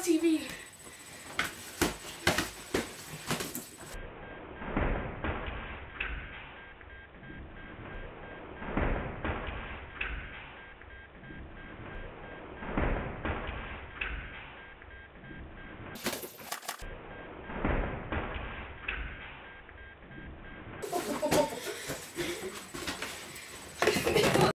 TV.